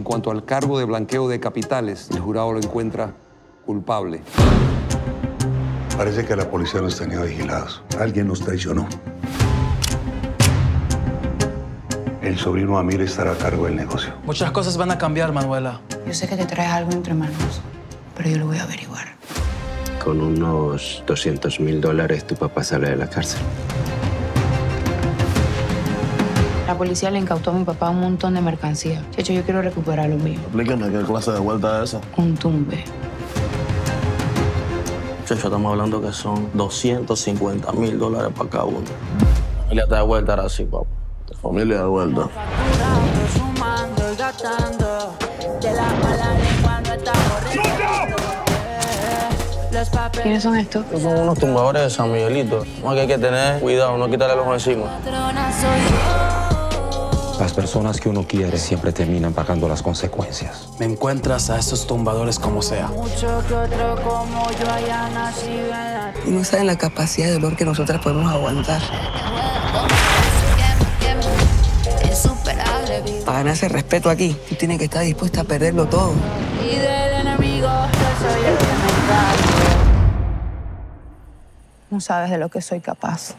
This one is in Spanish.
En cuanto al cargo de blanqueo de capitales, el jurado lo encuentra culpable. Parece que la policía nos tenía vigilados. Alguien nos traicionó. El sobrino Amir estará a cargo del negocio. Muchas cosas van a cambiar, Manuela. Yo sé que te traes algo entre manos, pero yo lo voy a averiguar. Con unos 200 mil dólares tu papá sale de la cárcel. La policía le incautó a mi papá un montón de mercancía. De hecho, yo quiero recuperar lo mío. Explíquenme qué clase de vuelta es esa. Un tumbe. Checho, estamos hablando que son 250 mil dólares para cada uno. La familia te da vuelta ahora sí, papá. La familia de vuelta. De. Los. ¿Quiénes son estos? Son unos tumbadores de San Miguelito. No, que hay que tener cuidado, no quitarle el ojo encima. Las personas que uno quiere siempre terminan pagando las consecuencias. Me encuentras a esos tumbadores como sea. Y no saben la capacidad de dolor que nosotras podemos aguantar. Para ganarse respeto aquí, tú tienes que estar dispuesta a perderlo todo. Y del enemigo yo soy el que me encargo. No sabes de lo que soy capaz.